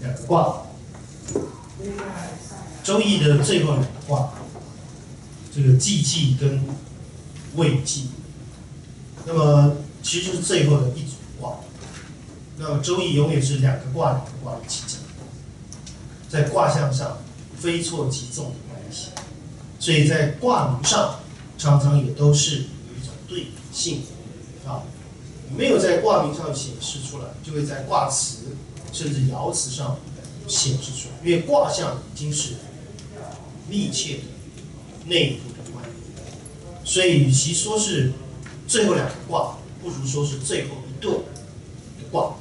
两个卦，周易的最后两个卦，这个既济跟未济，那么其实是最后的一组卦。那么周易永远是两个卦两个卦一起讲，在卦象上非错即纵的关系，所以在卦名上常常也都是有一种对比性啊。没有在卦名上显示出来，就会在卦辞甚至爻辞上显示出来，因为卦象已经是密切的内部的关联，所以与其说是最后两个卦，不如说是最后一对的卦。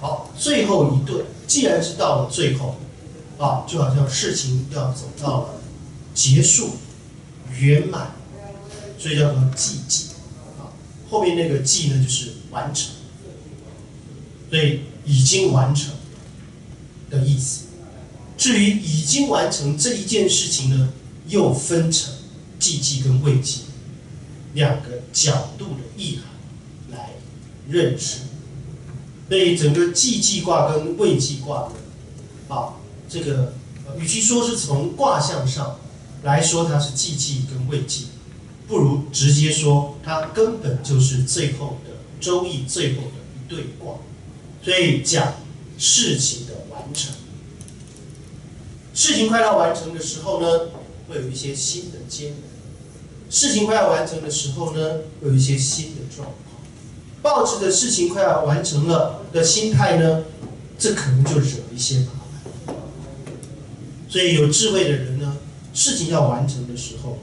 好，最后一对，既然是到了最后，啊，就好像事情要走到了结束、圆满，所以叫做寂寂。后面那个“既”呢，就是完成，所以已经完成的意思。至于已经完成这一件事情呢，又分成“既济”跟“未济”两个角度的意涵来认识。所以整个“既济”卦跟“未济”卦的啊，这个与其说是从卦象上来说，它是“既济”跟“未济”。不如直接说，它根本就是最后的周易最后的一对卦，所以讲事情的完成。事情快要完成的时候呢，会有一些新的艰难；事情快要完成的时候呢，会有一些新的状况。抱持的事情快要完成了的心态呢，这可能就惹一些麻烦。所以有智慧的人呢，事情要完成的时候。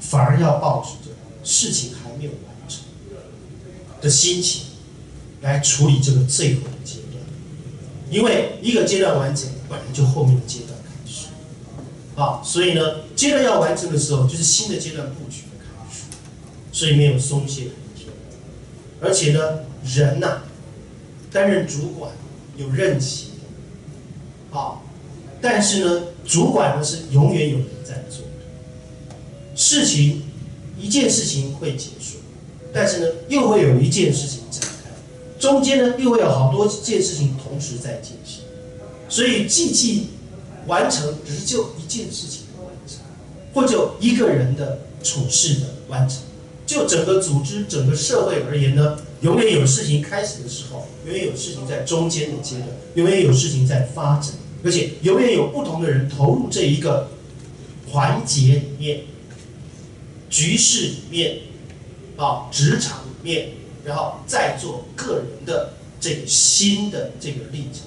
反而要抱持着事情还没有完成的心情来处理这个最后的阶段，因为一个阶段完成，本来就后面的阶段开始，啊，所以呢，阶段要完成的时候，就是新的阶段布局的开始，所以没有松懈的一天，而且呢，人呐，担任主管有任期，啊，但是呢，主管呢是永远有人在做。事情一件事情会结束，但是呢，又会有一件事情，中间呢，又会有好多件事情同时在进行，所以既既完成只是就一件事情的完成，或者一个人的处事的完成，就整个组织、整个社会而言呢，永远有事情开始的时候，永远有事情在中间的阶段，永远有事情在发展，而且永远有不同的人投入这一个环节里面。局势里面，啊，职场里面，然后再做个人的这个新的这个历程，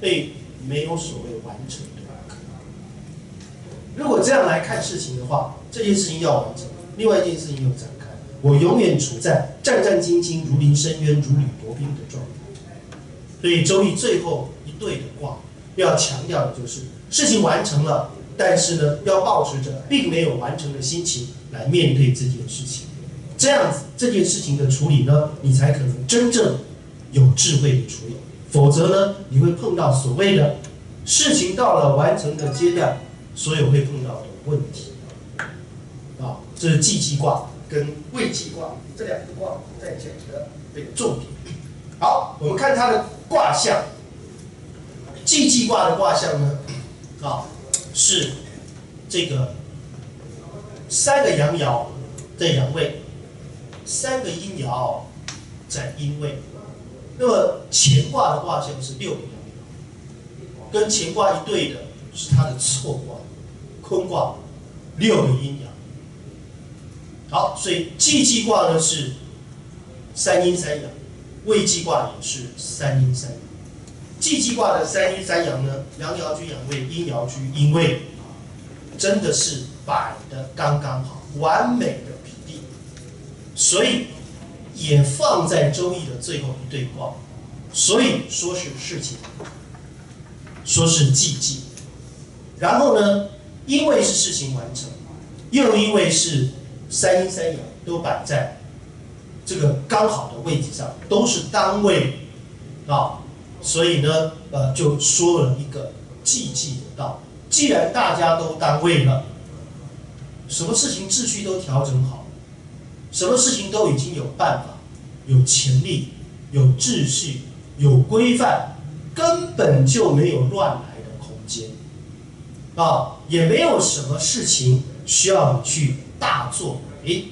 所以没有所谓完成的可能。如果这样来看事情的话，这件事情要完成，另外一件事情又展开，我永远处在战战兢兢、如临深渊、如履薄冰的状态。所以周易最后一对的卦，要强调的就是事情完成了。但是呢，要保持着并没有完成的心情来面对这件事情，这样子这件事情的处理呢，你才可能真正有智慧的处理。否则呢，你会碰到所谓的事情到了完成的阶段，所有会碰到的问题。啊，这是既济卦跟未济卦这两个卦在讲的这个重点。好，我们看它的卦象，既济卦的卦象呢，啊。是这个三个阳爻在阳位，三个阴爻在阴位。那么乾卦的卦象是六个阳，跟乾卦一对的是它的错卦，坤卦六个阴阳。好，所以既济卦呢是三阴三阳，未济卦也是三阴三阳。既济卦的三阴三阳呢，阳爻居阳位，阴爻居阴位，真的是摆的刚刚好，完美，所以也放在周易的最后一对卦，所以说是事情，说是既济，然后呢，因为是事情完成，又因为是三阴三阳都摆在这个刚好的位置上，都是单位啊。所以呢，呃，就说了一个既济的道。既然大家都单位了，什么事情秩序都调整好，什么事情都已经有办法、有潜力、有秩序、有规范，根本就没有乱来的空间，啊，也没有什么事情需要你去大作为，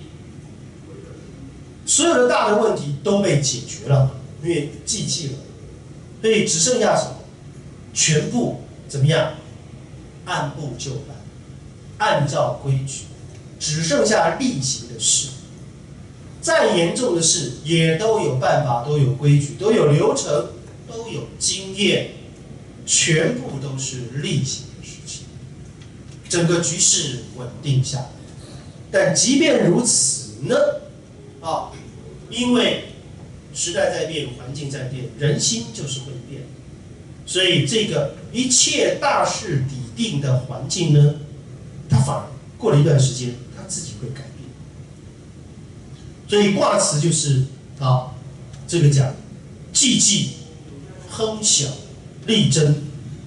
所有的大的问题都被解决了，因为记记了，所以只剩下什么？全部怎么样？按部就班，按照规矩，只剩下例行的事。再严重的事，也都有办法，都有规矩，都有流程，都有经验，全部都是例行的事情。整个局势稳定下来。但即便如此呢？啊，因为时代在变，环境在变，人心就是会变。所以这个一切大势已定的环境呢，它反而过了一段时间，它自己会改。所以卦辞就是啊，这个讲，寂寂，亨小，力争，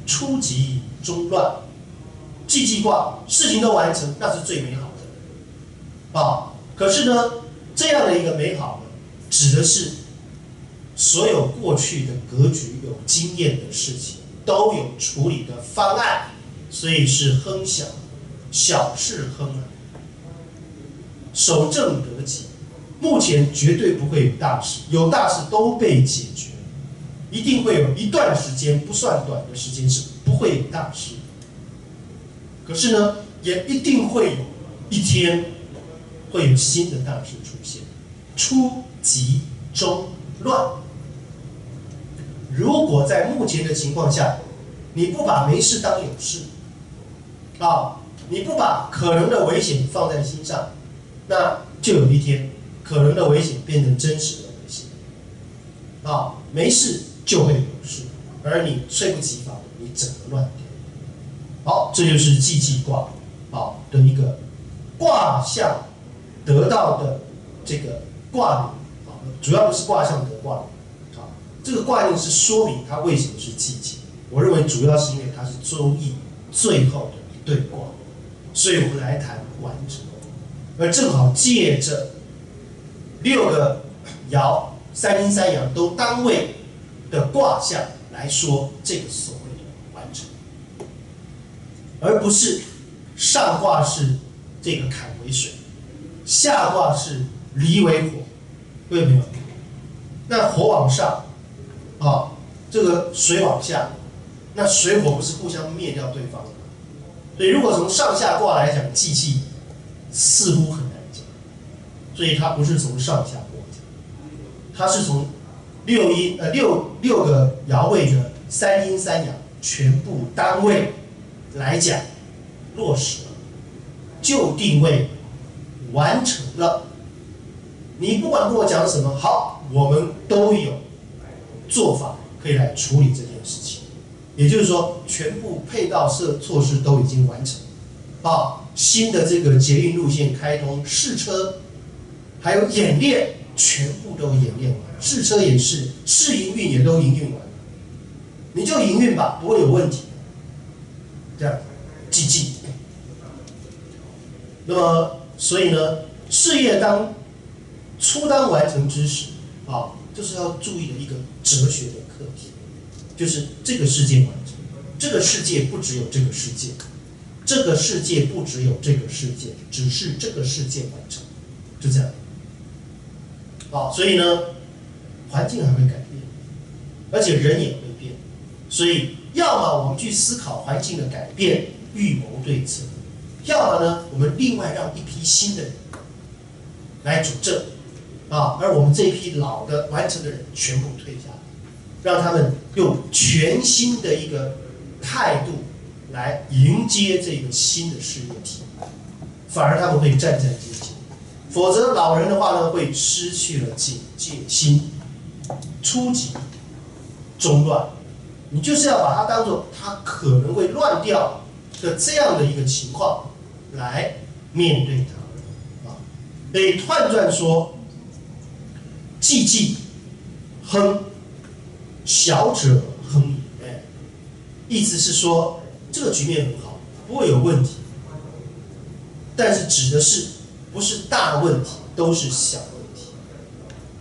初吉中乱。寂寂卦，事情都完成，那是最美好的。啊，可是呢，这样的一个美好呢，指的是所有过去的格局有经验的事情都有处理的方案，所以是亨小，小事亨啊，守正得吉。目前绝对不会有大事，有大事都被解决，一定会有一段时间不算短的时间是不会有大事。可是呢，也一定会有一天会有新的大事出现，初吉中乱。如果在目前的情况下，你不把没事当有事，啊，你不把可能的危险放在心上，那就有一天。可能的危险变成真实的危险，啊，没事就会有事，而你猝不及防，你整个乱掉。好，这就是寂寂卦，啊的一个卦象得到的这个卦理，啊，主要不是卦象得卦理，啊，这个卦象是说明它为什么是寂寂。我认为主要是因为它是周易最后的一对卦，所以我们来谈完整，而正好借着。六个爻，三阴三阳都单位的卦象来说，这个所谓的完成，而不是上卦是这个坎为水，下卦是离为火，对没有？那火往上，啊，这个水往下，那水火不是互相灭掉对方吗？所以如果从上下卦来讲，寂气似乎很。所以它不是从上下过讲，它是从六阴呃六六个爻位的三阴三阳全部单位来讲落实了，就定位完成了。你不管跟我讲什么，好，我们都有做法可以来处理这件事情。也就是说，全部配套设措施都已经完成，啊，新的这个捷运路线开通试车。还有演练，全部都演练完，试车也是，试营运也都营运完，你就营运吧，不会有问题。这样，记记。那么，所以呢，事业当初当完成之时，啊，就是要注意的一个哲学的课题，就是这个世界完成，这个世界不只有这个世界，这个世界不只有这个世界，只是这个世界完成，就这样。啊，所以呢，环境还会改变，而且人也会变，所以要么我们去思考环境的改变，预谋对策；要么呢，我们另外让一批新的人来主政，啊，而我们这一批老的完成的人全部退下，让他们用全新的一个态度来迎接这个新的事业体，反而他们会战战兢兢。否则，老人的话呢，会失去了警戒心，初级中乱。你就是要把它当做它可能会乱掉的这样的一个情况来面对它啊。所以换转说，寂寂亨，小者亨也。意思是说，这个局面很好，不会有问题。但是指的是。不是大问题，都是小问题。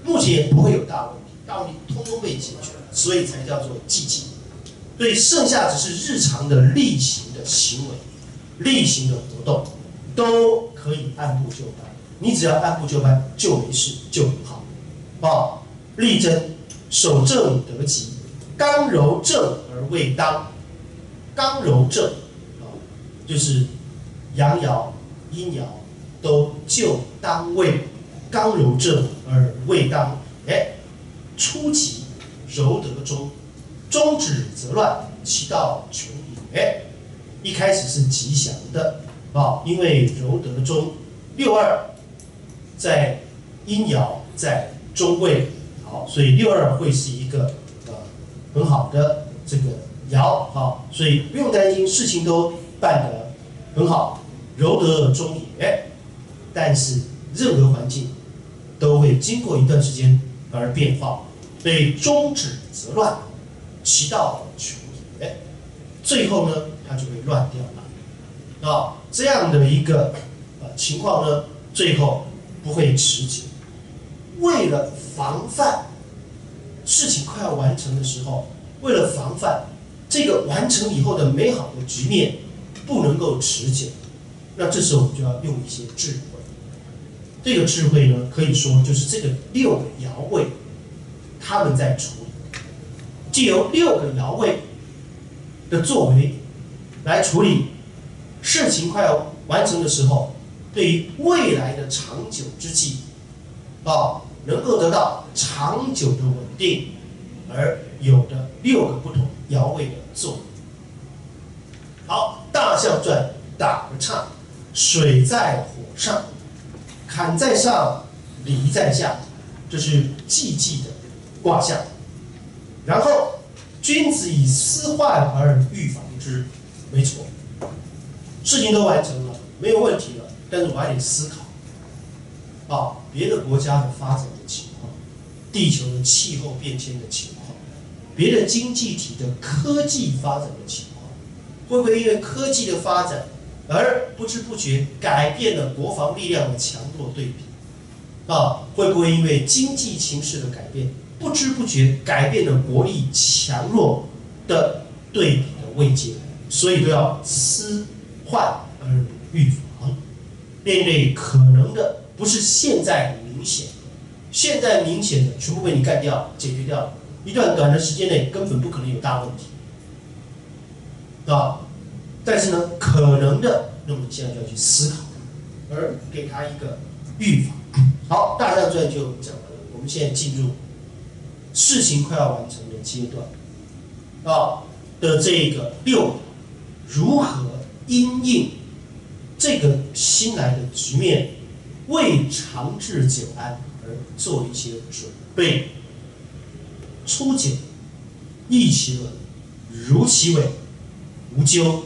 目前不会有大问题，大问题通通被解决，所以才叫做寂静。所以剩下只是日常的例行的行为、例行的活动，都可以按部就班。你只要按部就班，就没事，就很好。啊，力争守正得吉，刚柔正而未当。刚柔正啊，就是阳爻、阴爻都就当为，刚柔正而未当。哎，初吉，柔得中，中止则乱，其道穷也。一开始是吉祥的啊，因为柔得中，六二在阴爻在中位，好，所以六二会是一个呃很好的这个。爻好，所以不用担心，事情都办得很好，柔得中也。但是任何环境都会经过一段时间而变化，所以终止则乱，其道穷也。最后呢，它就会乱掉了。啊，这样的一个呃情况呢，最后不会持久。为了防范事情快要完成的时候，为了防范。这个完成以后的美好的局面不能够持久，那这时候我们就要用一些智慧。这个智慧呢，可以说就是这个六个爻位，他们在处理，借由六个爻位的作为来处理事情快要完成的时候，对于未来的长久之计啊，能够得到长久的稳定，而有的六个不同。爻位的作用。好，大象传打个岔，水在火上，坎在上，离在下，这是既济的卦象。然后，君子以思患而预防之，没错，事情都完成了，没有问题了，但是我还得思考。啊，别的国家的发展的情况，地球的气候变迁的情况。别的经济体的科技发展的情况，会不会因为科技的发展而不知不觉改变了国防力量的强弱对比？啊，会不会因为经济形势的改变，不知不觉改变了国力强弱的对比的位阶？所以都要思患而预防，面对可能的不是现在明显，现在明显的全部被你干掉、解决掉了。一段短的时间内根本不可能有大问题，啊，但是呢，可能的，那么现在就要去思考，而给他一个预防。好，大象传就讲完了，我们现在进入事情快要完成的阶段，啊的这个六，如何因应这个新来的局面，为长治久安而做一些准备。初九，易其稳，如其尾，无咎。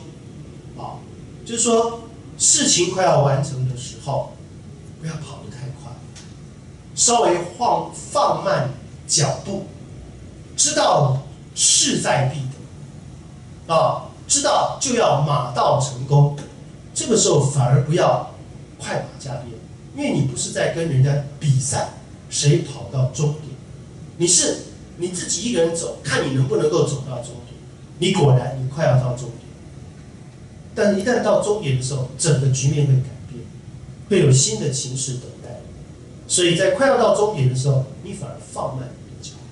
就是说，事情快要完成的时候，不要跑得太快，稍微放放慢脚步，知道势在必得，啊，知道就要马到成功。这个时候反而不要快马加鞭，因为你不是在跟人家比赛，谁跑到终点，你是。你自己一个人走，看你能不能够走到终点。你果然，你快要到终点，但是一旦到终点的时候，整个局面会改变，会有新的情势等待。所以在快要到终点的时候，你反而放慢你的脚步。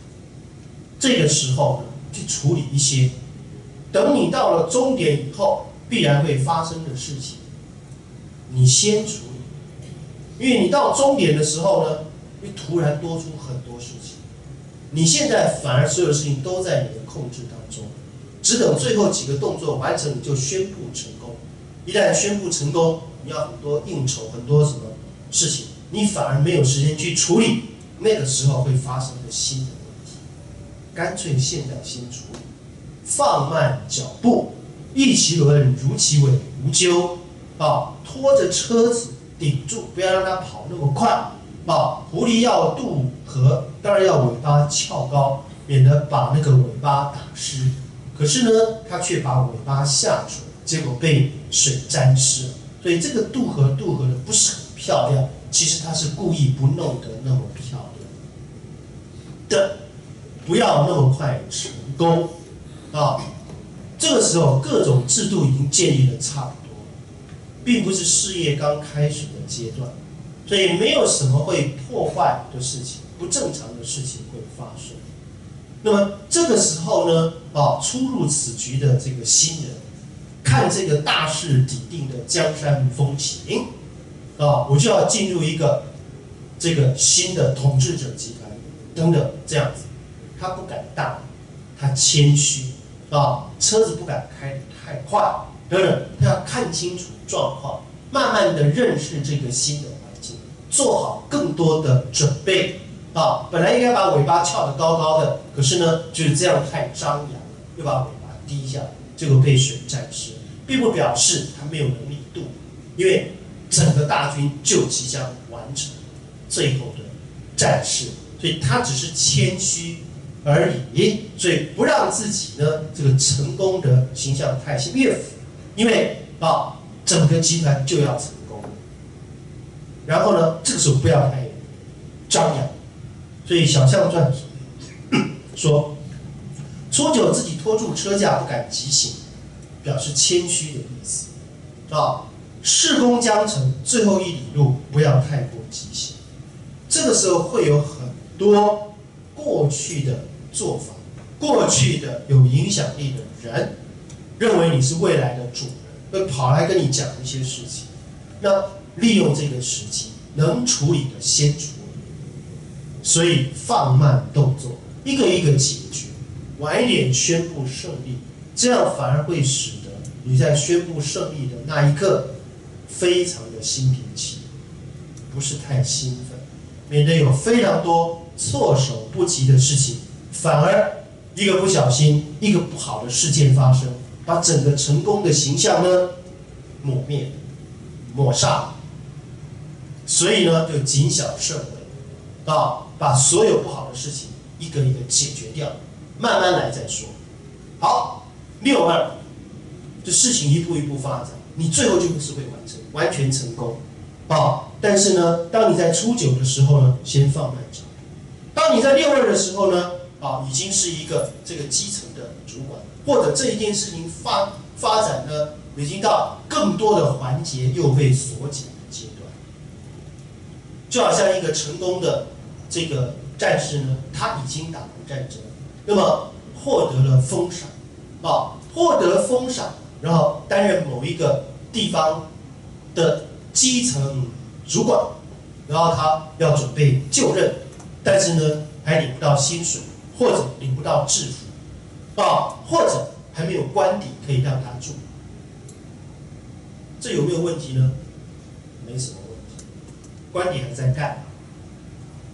这个时候呢，去处理一些等你到了终点以后必然会发生的事情，你先处理，因为你到终点的时候呢，会突然多出很多事情。你现在反而所有事情都在你的控制当中，只等最后几个动作完成，你就宣布成。一旦宣布成功，你要很多应酬，很多什么事情，你反而没有时间去处理。那个时候会发生的新的问题，干脆现在先处理，放慢脚步，一其轮，如其尾，无咎。啊，拖着车子顶住，不要让它跑那么快。啊，狐狸要渡河。当然要尾巴翘高，免得把那个尾巴打湿。可是呢，它却把尾巴下垂，结果被水沾湿了。所以这个渡河渡河的不是很漂亮。其实他是故意不弄得那么漂亮的，不要那么快成功啊！这个时候各种制度已经建立的差不多了，并不是事业刚开始的阶段，所以没有什么会破坏的事情、不正常的事情会发生。那么这个时候呢，啊，初入此局的这个新人，看这个大势已定的江山风情，啊，我就要进入一个这个新的统治者集团等等这样子，他不敢大，他谦虚，啊，车子不敢开得太快，等等，他要看清楚状况，慢慢的认识这个新的环境，做好更多的准备。啊，本来应该把尾巴翘得高高的，可是呢，就是这样太张扬，又把尾巴低下来，结果被水沾湿，并不表示他没有能力渡，因为整个大军就即将完成最后的战事，所以他只是谦虚而已，所以不让自己呢这个成功的形象太岳父，因为啊整个集团就要成功，然后呢这个时候不要太张扬。所以小象传说，初九自己拖住车架不敢急行，表示谦虚的意思，啊，事功将成，最后一里路不要太过急行。这个时候会有很多过去的做法，过去的有影响力的人，认为你是未来的主人，会跑来跟你讲一些事情。那利用这个时机，能处理的先处理。所以放慢动作，一个一个解决，晚一点宣布胜利，这样反而会使得你在宣布胜利的那一刻，非常的心平气，不是太兴奋，免得有非常多措手不及的事情，反而一个不小心，一个不好的事件发生，把整个成功的形象呢抹灭、抹煞，所以呢就谨小慎微，啊。把所有不好的事情一个一个解决掉，慢慢来再说。好，六二，这事情一步一步发展，你最后就不是会完成，完全成功。啊，但是呢，当你在初九的时候呢，先放慢脚步；当你在六二的时候呢，啊，已经是一个这个基层的主管，或者这一件事情发发展呢，已经到更多的环节又被锁紧的阶段，就好像一个成功的。这个战士呢，他已经打完战争，那么获得了封赏，啊，获得封赏，然后担任某一个地方的基层主管，然后他要准备就任，但是呢，还领不到薪水，或者领不到制服，啊，或者还没有官邸可以让他住，这有没有问题呢？没什么问题，官邸还在盖。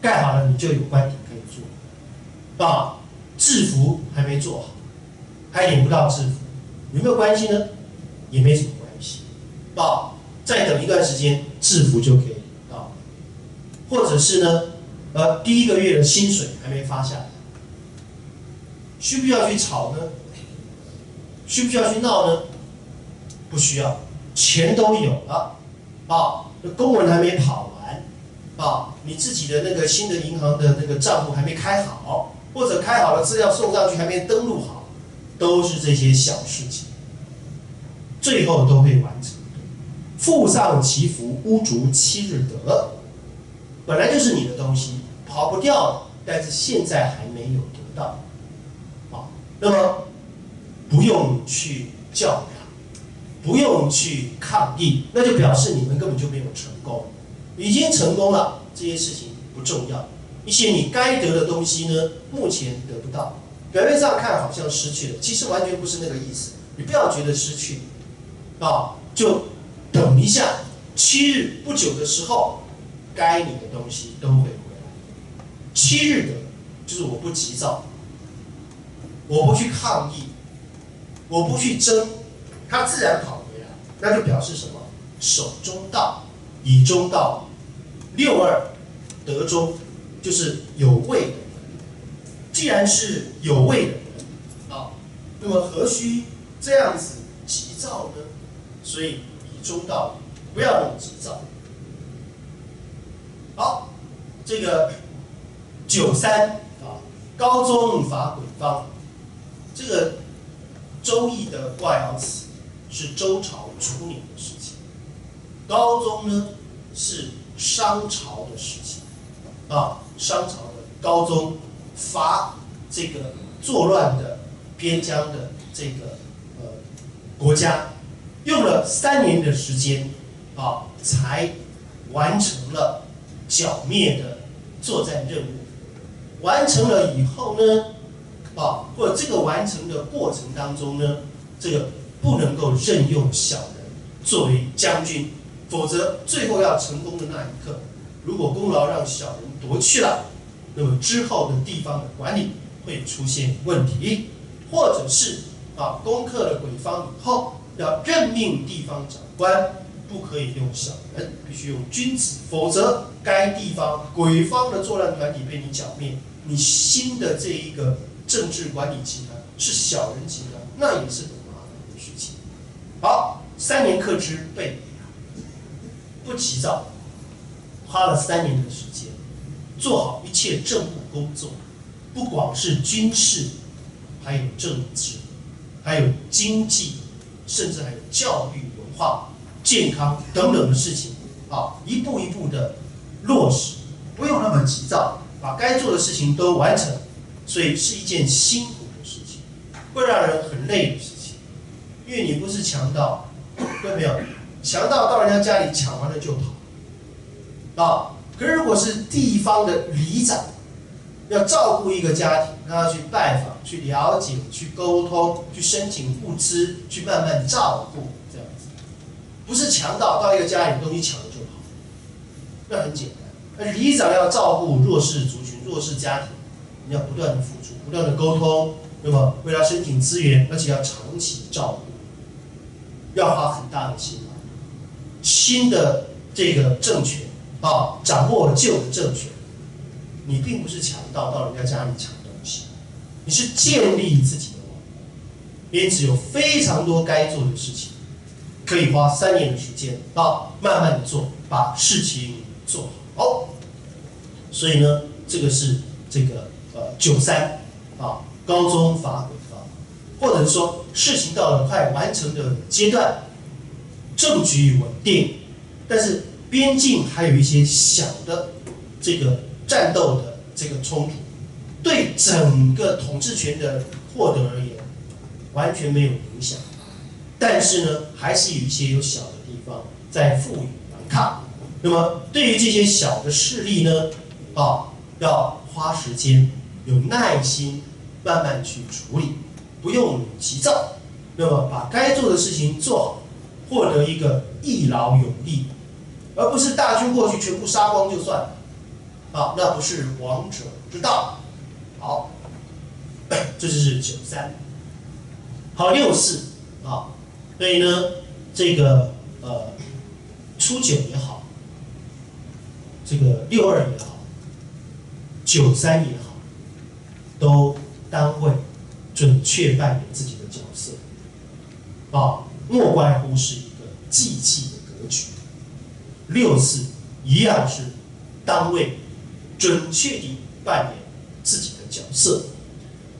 盖好了，你就有官邸可以做，啊，制服还没做好，还领不到制服，有没有关系呢？也没什么关系，啊，再等一段时间，制服就可以到，或者是呢，呃，第一个月的薪水还没发下来，需不需要去吵呢？需不需要去闹呢？不需要，钱都有了，啊，公文还没跑完，啊。你自己的那个新的银行的那个账户还没开好，或者开好了资料送上去还没登录好，都是这些小事情，最后都会完成。富上祈福，屋足七日得，本来就是你的东西，跑不掉，但是现在还没有得到，啊，那么不用去叫嚷，不用去抗议，那就表示你们根本就没有成功，已经成功了。这些事情不重要，一些你该得的东西呢，目前得不到。表面上看好像失去了，其实完全不是那个意思。你不要觉得失去，啊，就等一下，七日不久的时候，该你的东西都会回来。七日的，就是我不急躁，我不去抗议，我不去争，它自然跑回来，那就表示什么？守中道，以中道。六二得中，就是有位的。既然是有位的人，啊，那么何须这样子急躁呢？所以以中道，不要那么急躁。好，这个九三啊，高中法鬼方，这个周易的卦爻辞是周朝初年的事情，高宗呢是商朝的事情，啊，商朝的高宗伐这个作乱的边疆的这个呃国家，用了三年的时间啊，才完成了剿灭的作战任务。完成了以后呢，啊，或这个完成的过程当中呢，这个不能够任用小人作为将军，否则最后要成功的那一刻，如果功劳让小人夺去了，那么之后的地方的管理会出现问题，或者是啊，攻克了鬼方以后，要任命地方长官，不可以用小人，必须用君子，否则该地方鬼方的作乱团体被你剿灭。你新的这一个政治管理集团是小人集团，那也是很麻烦的事情。好，三年克之备，不急躁，花了三年的时间，做好一切政务工作，不光是军事，还有政治，还有经济，甚至还有教育、文化、健康等等的事情，啊，一步一步的落实，不用那么急躁。把该做的事情都完成，所以是一件辛苦的事情，会让人很累的事情。因为你不是强盗，对没有？强盗到人家家里抢完了就跑，啊！可是如果是地方的里长，要照顾一个家庭，让他去拜访、去了解、去沟通、去申请物资、去慢慢照顾，这样子，不是强盗到一个家里东西抢了就跑，那很简单。那里长要照顾弱势族群、弱势家庭，你要不断的付出、不断的沟通，那么为他申请资源，而且要长期照顾，要花很大的心劳。新的这个政权啊，掌握旧的政权，你并不是强盗到人家家里抢东西，你是建立自己的网，因此有非常多该做的事情，可以花三年的时间啊，慢慢的做，把事情做好。所以呢，这个是这个呃九三啊，高中法鬼方，或者是说事情到了快完成的阶段，政局稳定，但是边境还有一些小的这个战斗的这个冲突，对整个统治权的获得而言完全没有影响，但是呢，还是有一些有小的地方在负隅顽抗。那么，对于这些小的势力呢，啊，要花时间、有耐心，慢慢去处理，不用急躁。那么，把该做的事情做好，获得一个一劳永逸，而不是大军过去全部杀光就算了。啊，那不是王者之道。好，这就是九三。好，六四啊，所以呢，这个呃，初九也好。这个六二也好，九三也好，都当会准确扮演自己的角色，啊，莫怪乎是一个济济的格局。六四一样是单位准确地扮演自己的角色，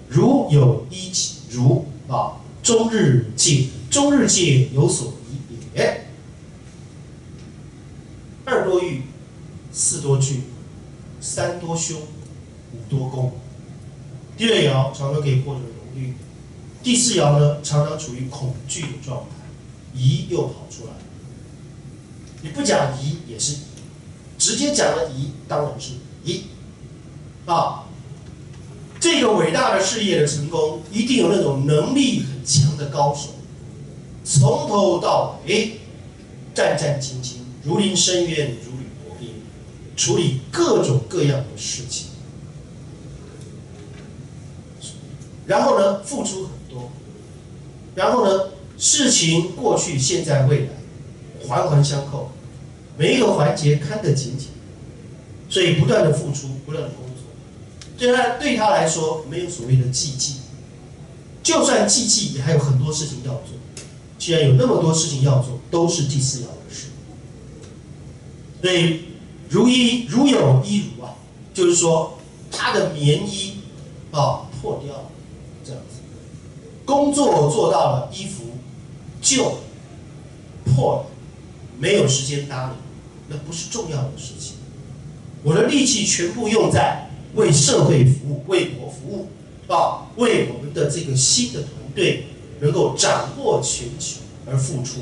如有一己如啊，终日戒，终日戒有所疑也，二多欲。四多惧，三多凶，五多攻。第二爻常常可以获得荣誉，第四爻呢常常处于恐惧的状态，疑又跑出来。你不讲疑也是疑，直接讲了疑当然是疑。啊，这个伟大的事业的成功，一定有那种能力很强的高手，从头到尾战战兢兢，如临深渊，如履薄冰。处理各种各样的事情，然后呢，付出很多，然后呢，事情过去、现在、未来，环环相扣，每一个环节看得紧紧，所以不断的付出，不断的工作，对他对他来说没有所谓的寂寂，就算寂寂，也还有很多事情要做。既然有那么多事情要做，都是第四要的事，所以。如衣如有衣如啊，就是说他的棉衣啊破掉了，这样子。工作做到了，衣服旧破了，没有时间搭理，那不是重要的事情。我的力气全部用在为社会服务、为国服务，啊，为我们的这个新的团队能够掌握全球而付出，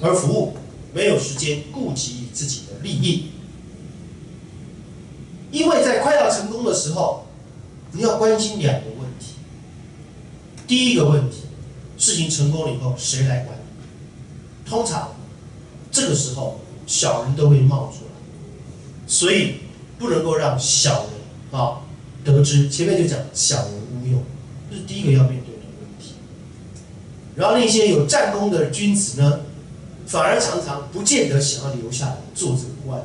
而服务，没有时间顾及自己的利益。因为在快要成功的时候，你要关心两个问题。第一个问题，事情成功了以后谁来管？通常这个时候小人都会冒出来，所以。不能够让小人啊得知，前面就讲小人无用，这是第一个要面对的问题。然后那些有战功的君子呢，反而常常不见得想要留下来做这个官，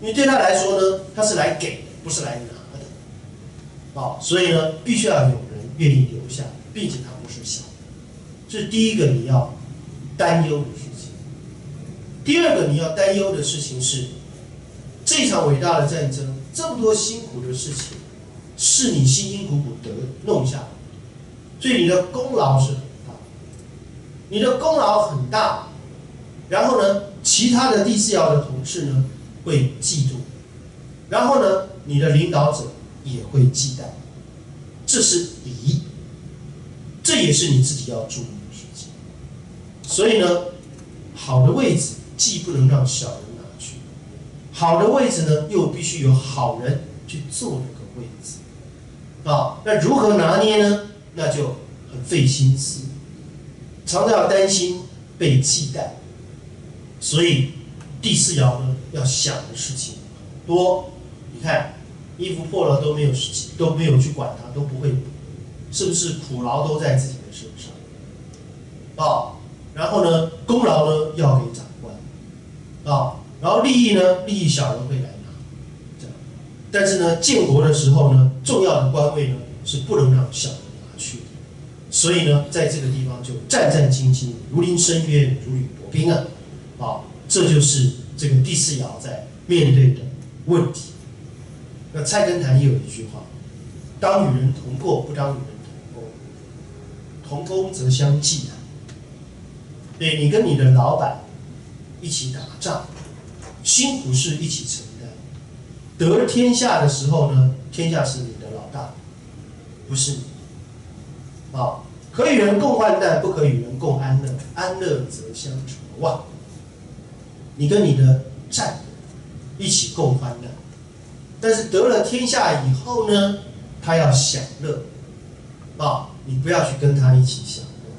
因为对他来说呢，他是来给的，不是来拿的。啊，所以呢，必须要有人愿意留下，并且他不是小人，这是第一个你要担忧的。第二个你要担忧的事情是。这场伟大的战争，这么多辛苦的事情，是你辛辛苦苦得弄下来，所以你的功劳是很大，你的功劳很大，然后呢，其他的第四爻的同事呢会嫉妒，然后呢，你的领导者也会忌惮，这是礼，这也是你自己要注意的事情。所以呢，好的位置既不能让小人拿去。好的位置呢，又必须有好人去坐这个位置，啊，那如何拿捏呢？那就很费心思，常常要担心被忌惮，所以第四爻呢，要想的事情多。你看，衣服破了都没有事情，都没有去管它，都不会补，是不是苦劳都在自己的身上？啊，然后呢，功劳呢要给长，啊。然后利益呢？利益小人会来拿，这样。但是呢，建国的时候呢，重要的官位呢是不能让小人拿去的。所以呢，在这个地方就战战兢兢，如临深渊，如履薄冰啊！啊，这就是这个第四爻在面对的问题。那菜根谭也有一句话：当与人同过，不当与人同工。同工则相济啊！对你跟你的老板一起打仗。辛苦事一起承担，得天下的时候呢，天下是你的老大，不是你。啊，可与人共患难，不可与人共安乐。安乐则相酬哇！你跟你的战友一起共患难，但是得了天下以后呢，他要享乐，啊，你不要去跟他一起享乐。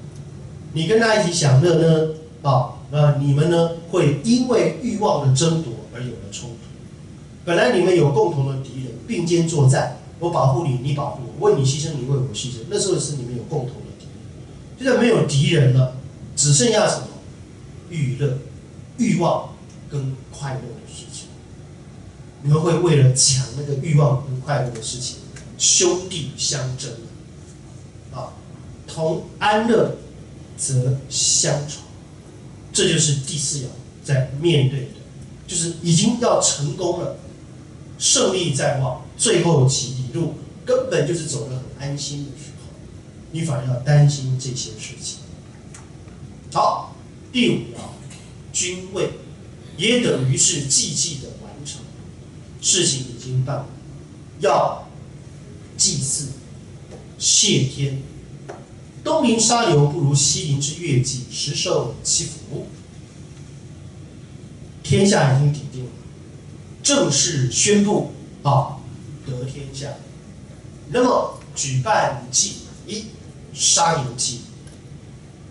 你跟他一起享乐呢，啊。那你们呢？会因为欲望的争夺而有了冲突。本来你们有共同的敌人，并肩作战，我保护你，你保护我，为你牺牲，你为我牺牲。那时候是你们有共同的敌人。现在没有敌人了，只剩下什么？欲乐、欲望跟快乐的事情。你们会为了抢那个欲望跟快乐的事情，兄弟相争啊！同安乐则相仇。这就是第四爻在面对的，就是已经要成功了，胜利在望，最后几里路根本就是走得很安心的时候，你反而要担心这些事情。好，第五爻君位，也等于是祭祭的完成，事情已经办完，要祭祀谢天。东临沙流，不如西陵之月季，实受其福。天下已经底定了，正式宣布啊，得天下。那么举办祭一沙游祭，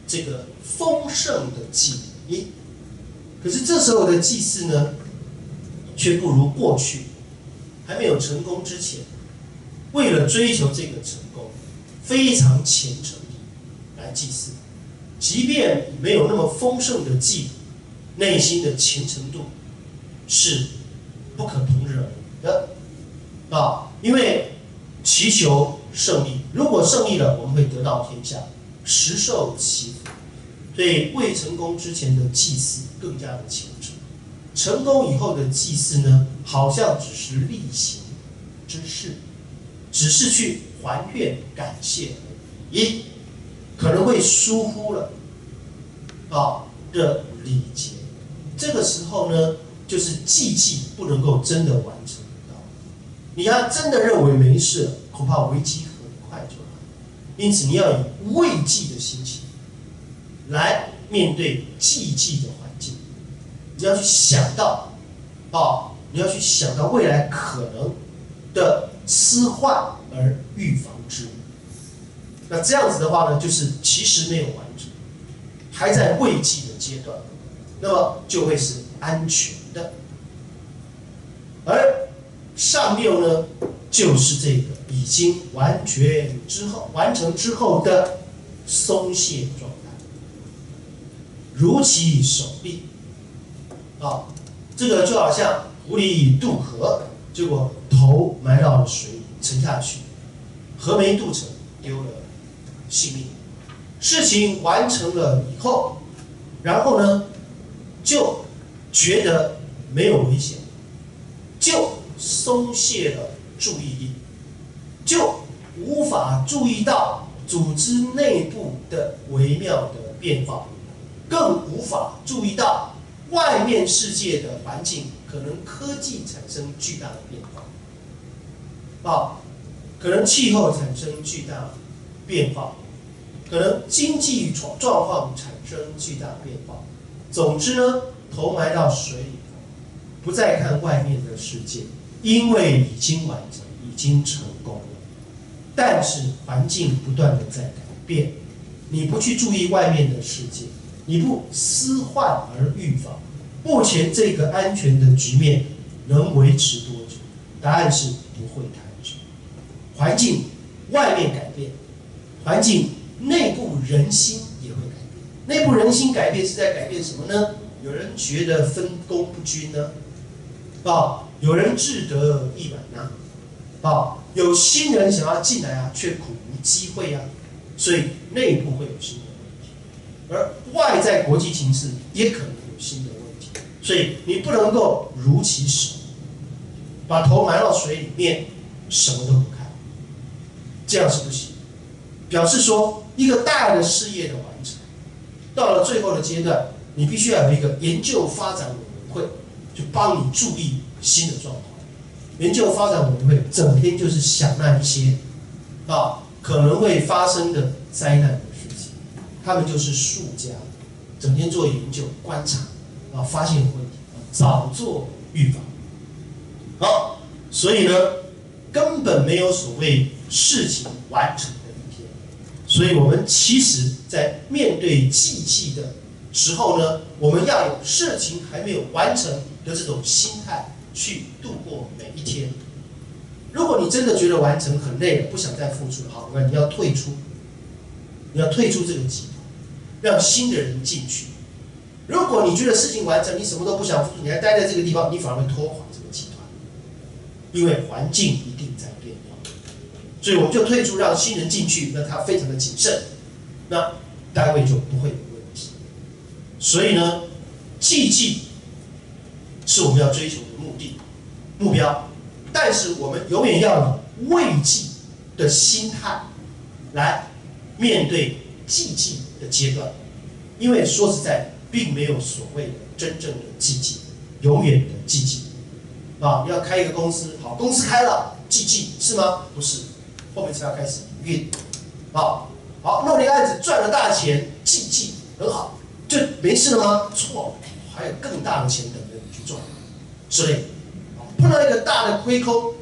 这个丰盛的祭一。可是这时候的祭祀呢，却不如过去还没有成功之前，为了追求这个成功，非常虔诚。祭祀，即便没有那么丰盛的祭，内心的虔诚度是不可同日而语的啊！因为祈求胜利，如果胜利了，我们会得到天下，实受其福。所以未成功之前的祭祀更加的虔诚，成功以后的祭祀呢，好像只是例行之事，只是去还愿感谢而已。可能会疏忽了啊的礼节。这个时候呢，就是祭祭不能够真的完成到。你要真的认为没事，恐怕危机很快就来。因此，你要以畏惧的心情来面对寂寂的环境。你要去想到，啊，你要去想到未来可能的失患而预防之。那这样子的话呢，就是其实没有完成，还在未济的阶段，那么就会是安全的。而上六呢，就是这个已经完全之后完成之后的松懈状态，如其手臂，啊，这个就好像狐狸渡河，结果头埋到了水里沉下去，河没渡成，丢了。性命，事情完成了以后，然后呢，就觉得没有危险，就松懈了注意力，就无法注意到组织内部的微妙的变化，更无法注意到外面世界的环境可能科技产生巨大的变化，啊，可能气候产生巨大。变化，可能经济状状况产生巨大变化。总之呢，头埋到水里头，不再看外面的世界，因为已经完成，已经成功了。但是环境不断的在改变，你不去注意外面的世界，你不思患而预防，目前这个安全的局面能维持多久？答案是不会太久。环境外面改变。环境内部人心也会改变，内部人心改变是在改变什么呢？有人觉得分工不均呢，啊，有人志得意满呐，啊，有新人想要进来啊，却苦无机会啊，所以内部会有新的问题，而外在国际形势也可能有新的问题，所以你不能够如其手，把头埋到水里面，什么都不看，这样是不行。表示说，一个大的事业的完成，到了最后的阶段，你必须要有一个研究发展委员会，去帮你注意新的状况。研究发展委员会整天就是想那一些啊可能会发生的灾难的事情，他们就是术家，整天做研究、观察啊，发现问题，早做预防。好，所以呢，根本没有所谓事情完成。所以，我们其实，在面对寂寂的时候呢，我们要有事情还没有完成的这种心态去度过每一天。如果你真的觉得完成很累了，不想再付出了，好，那你要退出，你要退出这个集团，让新的人进去。如果你觉得事情完成，你什么都不想付出，你还待在这个地方，你反而会拖垮这个集团，因为环境一定在变化。所以我们就退出，让新人进去，那他非常的谨慎，那单位就不会有问题。所以呢，积极是我们要追求的目的目标，但是我们永远要以畏惧的心态来面对积极的阶段，因为说实在，并没有所谓的真正的积极，永远的积极啊！要开一个公司，好，公司开了，积极是吗？不是。后面才要开始营运，好，好弄了一个案子赚了大钱，记记很好，就没事了吗？错，还有更大的钱等着你去赚，所以，碰到一个大的亏空，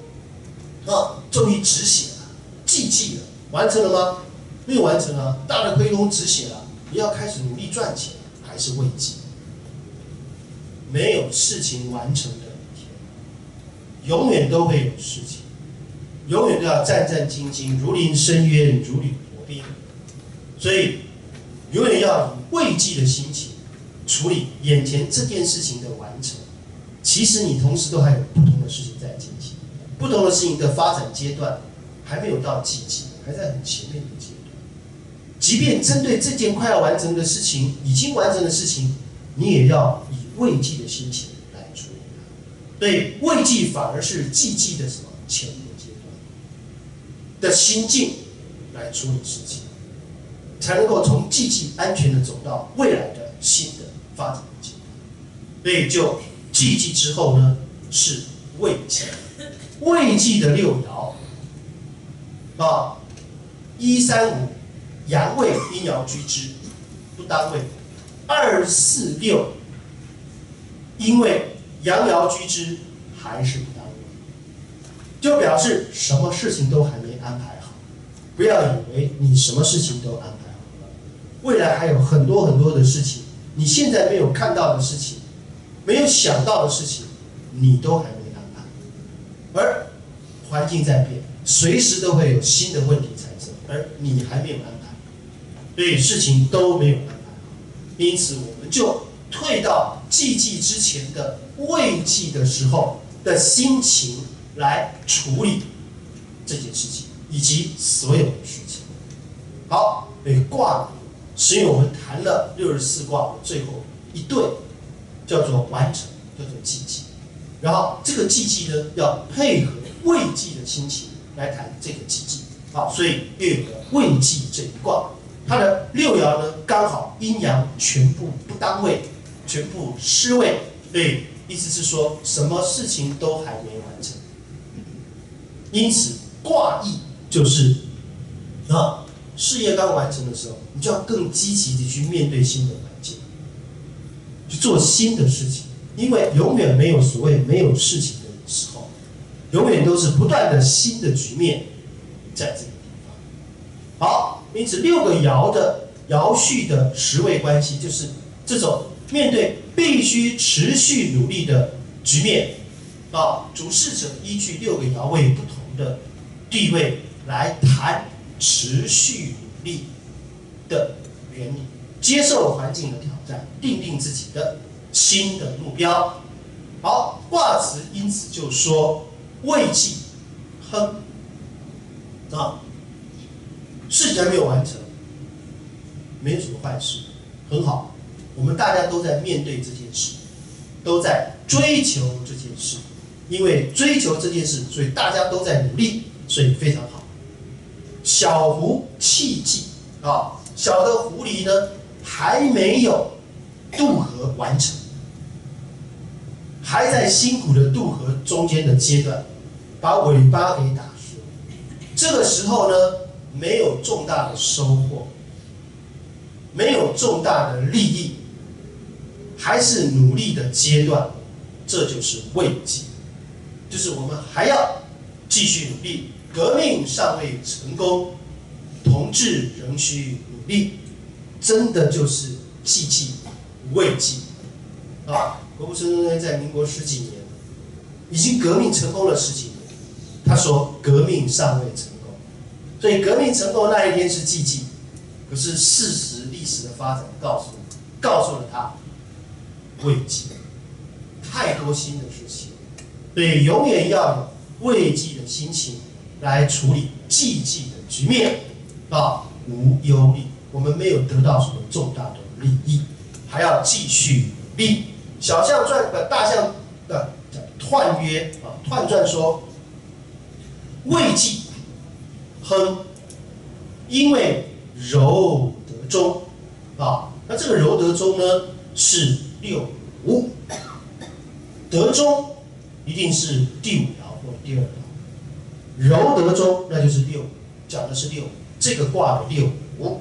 啊，终于止血了，记记了，完成了吗？没有完成啊，大的亏空止血了，你要开始努力赚钱，还是未记？没有事情完成的一天，永远都会有事情。永远都要战战兢兢，如临深渊，如履薄冰。所以，永远要以畏惧的心情处理眼前这件事情的完成。其实，你同时都还有不同的事情在进行，不同的事情的发展阶段还没有到积极，还在很前面的阶段。即便针对这件快要完成的事情，已经完成的事情，你也要以畏惧的心情来处理它。对，畏惧反而是积极的什么前。的心境来处理事情，才能够从寂寂安全的走到未来的新的发展阶段。所以就寂寂之后呢，是未寂，未寂的六爻啊，一三五阳位阴爻居之，不当位；二四六，因为阳爻居之，还是不当位，就表示什么事情都还安排好。不要以为你什么事情都安排好了，未来还有很多很多的事情，你现在没有看到的事情，没有想到的事情，你都还没安排。而环境在变，随时都会有新的问题产生，而你还没有安排，所以事情都没有安排好。因此，我们就退到寂寂之前的未寂的时候的心情来处理这件事情，以及所有的事情。好，诶，卦是因为我们谈了六十四卦的最后一对，叫做完成，叫做寂寂。然后这个寂寂呢，要配合未寂的心情来谈这个寂寂。好，所以又有了未寂这一卦。它的六爻呢，刚好阴阳全部不当位，全部失位，所以意思是说什么事情都还没完成。因此卦意就是啊，事业刚完成的时候，你就要更积极的去面对新的环境，去做新的事情，因为永远没有所谓没有事情的时候，永远都是不断的新的局面在这个地方。好，因此六个爻的爻序的十位关系，就是这种面对必须持续努力的局面啊，主事者依据六个爻位不同的地位来谈持续努力的原理，接受环境的挑战，定定自己的新的目标。好，卦辞因此就说未济亨啊，事情还没有完成，没有什么坏事，很好。我们大家都在面对这件事，都在追求这件事，因为追求这件事，所以大家都在努力，所以非常好。小狐弃迹啊，小的狐狸呢还没有渡河完成，还在辛苦的渡河中间的阶段，把尾巴给打湿。这个时候呢，没有重大的收获，没有重大的利益，还是努力的阶段，这就是慰藉，就是我们还要继续努力。革命尚未成功，同志仍需努力，真的就是寂寂未寂啊！国父孙中山在民国十几年，已经革命成功了十几年，他说革命尚未成功，所以革命成功那一天是寂寂，可是事实历史的发展告诉告诉了他未寂，太多新的事情，所以永远要有未寂的心情。来处理寂寂的局面啊，无忧虑，我们没有得到什么重大的利益，还要继续努力。小象传呃大象的叫彖曰啊，彖传说未寂亨，因为柔得中啊，那这个柔得中呢是六五，得中一定是第五爻或第二爻。柔得中，那就是六，讲的是六，这个卦的六五，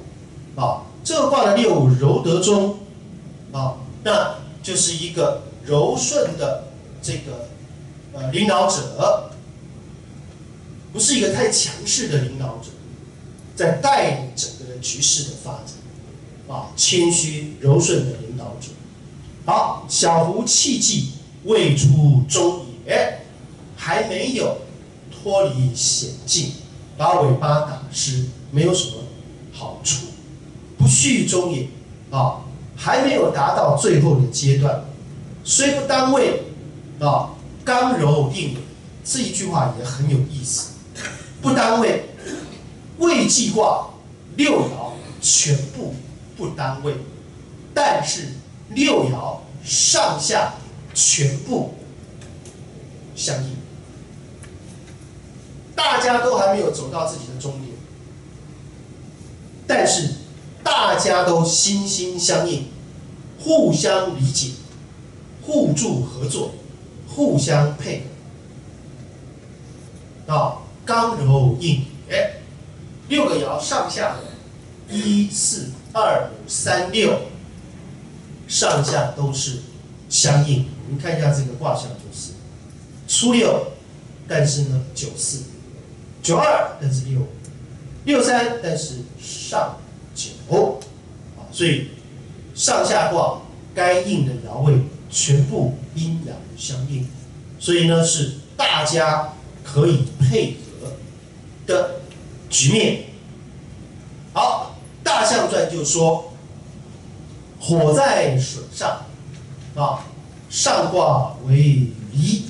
啊，这个卦的六五柔得中，啊，那就是一个柔顺的这个呃领导者，不是一个太强势的领导者，在带领整个的局势的发展，啊，谦虚柔顺的领导者。好，小狐气计未出中也，还没有。脱离险境，把尾巴打湿，没有什么好处，不续终也啊，还没有达到最后的阶段，虽不单位啊，刚柔应稳，这一句话也很有意思。不单位，未计卦六爻全部不单位，但是六爻上下全部相应。大家都还没有走到自己的终点，但是大家都心心相印，互相理解，互助合作，互相配合。啊，刚柔应哎，六个爻上下，一四二五三六，上下都是相应。我们看一下这个卦象就是，初六，但是呢九四，九二，但是六，六三，但是上。九，啊，所以上下卦该应的爻位全部阴阳相应，所以呢是大家可以配合的局面。好，大象传就说火在水上，啊，上卦为离，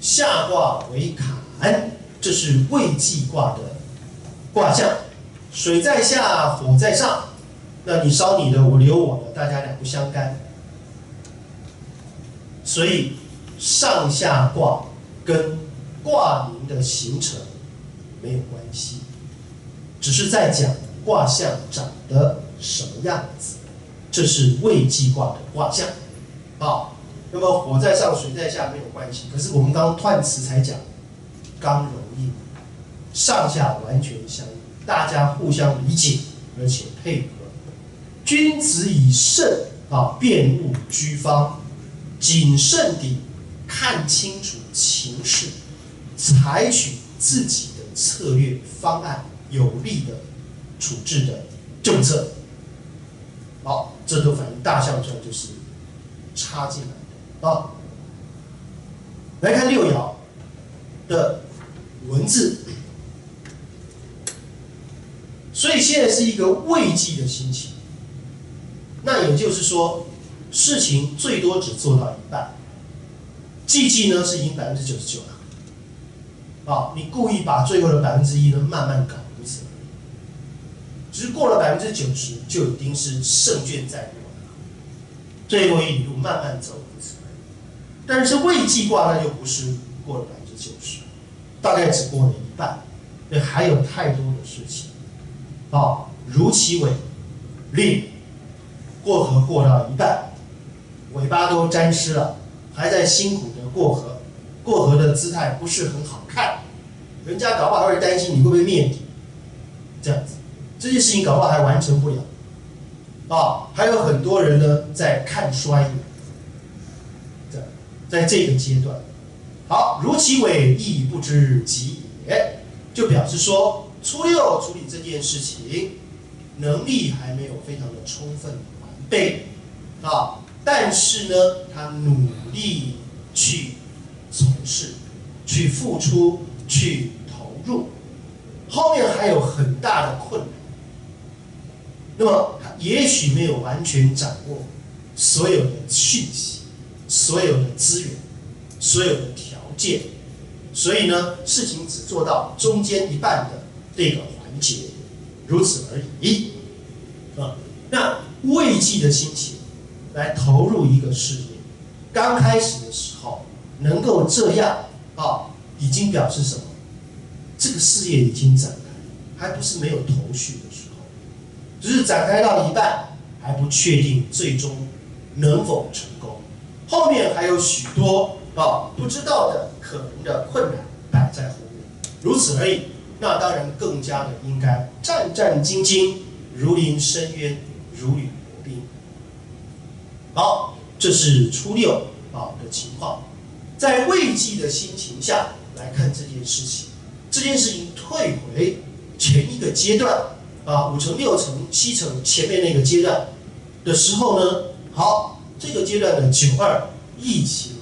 下卦为坎，这是未济卦的卦象。水在下，火在上，那你烧你的，我留我的，大家两不相干。所以上下卦跟卦名的形成没有关系，只是在讲卦象长得什么样子。这是未济卦的卦象，啊，那么火在上，水在下没有关系。可是我们刚刚断词才讲刚柔应，上下完全相应。大家互相理解，而且配合。君子以慎啊，辨物居方，谨慎地看清楚情势，采取自己的策略方。案，有利的处置的政策。好，这都反映大象传就是插进来的啊。来看六爻的文字。所以现在是一个慰藉的心情，那也就是说，事情最多只做到一半，寂寂呢是已经百分之九十九了，啊，你故意把最后的百分之一呢慢慢搞如此，只是过了百分之九十就已经是胜券在握了，最后一路慢慢走，但是未济卦那就不是过了百分之九十，大概只过了一半，对，还有太多的事情。啊，如其尾，令过河过到一半，尾巴都沾湿了，还在辛苦的过河，过河的姿态不是很好看，人家搞不好会担心你会不会灭底，这样子，这件事情搞不好还完成不了，啊，还有很多人呢在看衰，在这个阶段，好，如其尾亦不知吉也，就表示说。初六处理这件事情，能力还没有非常的充分完备啊，但是呢，他努力去从事、去付出、去投入，后面还有很大的困难。那么，他也许没有完全掌握所有的讯息、所有的资源、所有的界，所以呢，事情只做到中间一半的。这个环节，如此而已，啊，那慰藉的心情来投入一个事业，刚开始的时候能够这样啊，已经表示什么？这个事业已经展开，还不是没有头绪的时候，只是展开到一半还不确定最终能否成功，后面还有许多啊不知道的可能的困难摆在后面，如此而已。那当然更加的应该战战兢兢，如临深渊，如履薄冰。好，这是初六啊的情况，在慰藉的心情下来看这件事情，这件事情退回前一个阶段啊，五层、六层、七层前面那个阶段的时候呢，好，这个阶段的九二一起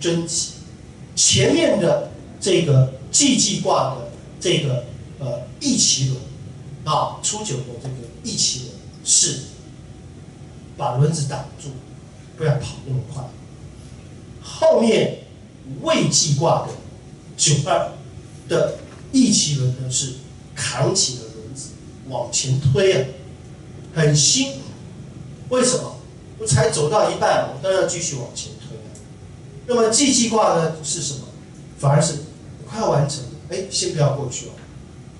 轮真起，前面的这个既济卦的。这个呃，易奇轮啊，初九的这个易奇轮是把轮子挡住，不要跑那么快。后面未济卦的九二的易奇轮呢，是扛起了轮子往前推啊，很辛苦。为什么？我才走到一半，我都要继续往前推。那么既济卦呢是什么？反而是快要完成了。哎，先不要过去了，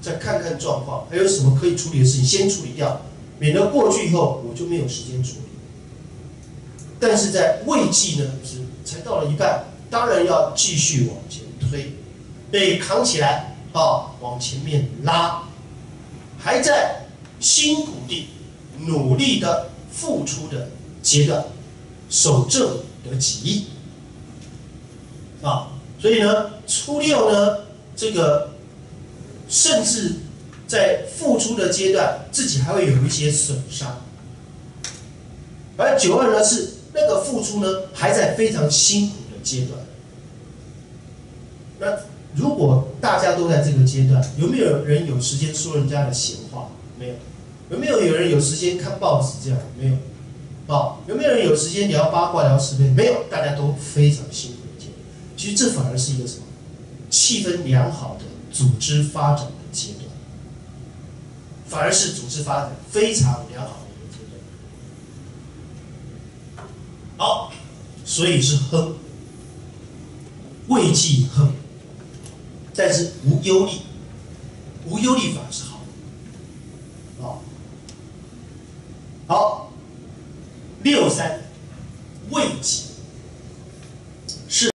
再看看状况，还有什么可以处理的事情先处理掉，免得过去以后我就没有时间处理。但是在未济呢，是才到了一半，当然要继续往前推，被扛起来啊，往前面拉，还在辛苦地努力的付出的阶段，守正得吉啊，所以呢，初六呢，这个甚至在付出的阶段，自己还会有一些损伤，而九二呢是。那个付出呢，还在非常辛苦的阶段。那如果大家都在这个阶段，有没有人有时间说人家的闲话？没有。有没有有人有时间看报纸？这样没有。好，有没有人有时间聊八卦、聊是非？没有。大家都非常辛苦。其实这反而是一个什么？气氛良好的组织发展的阶段，反而是组织发展非常良好的一个阶段。好，所以是亨，未忌亨，但是无忧虑，无忧虑反而是好，啊，好，六三。未忌。